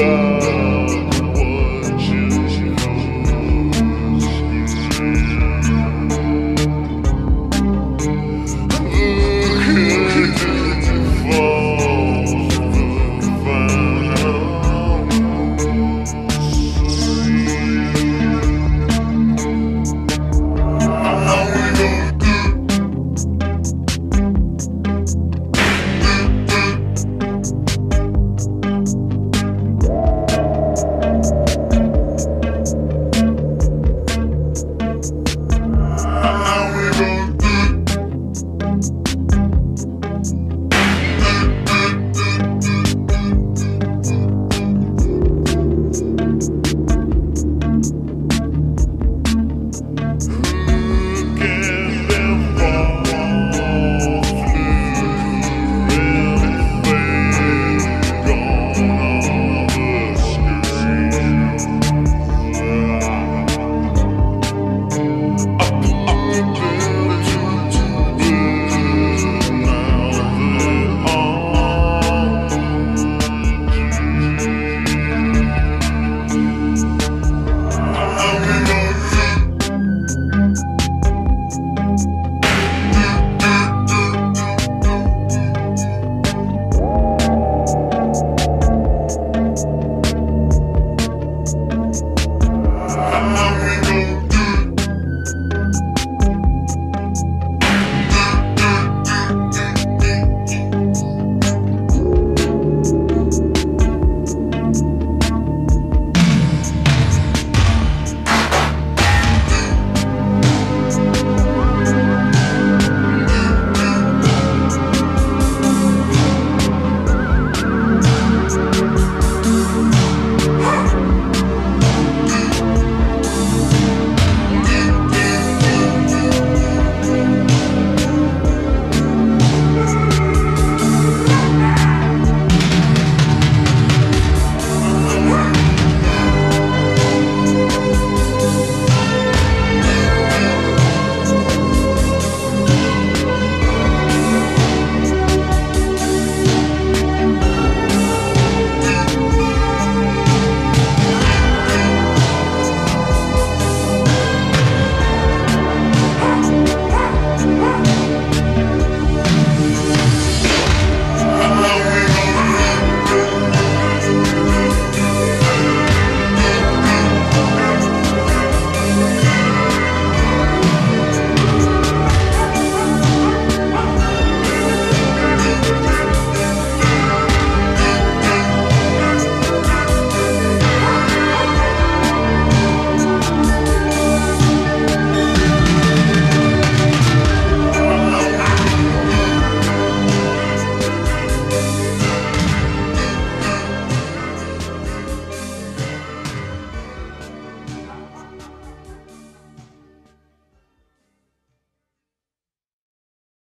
love.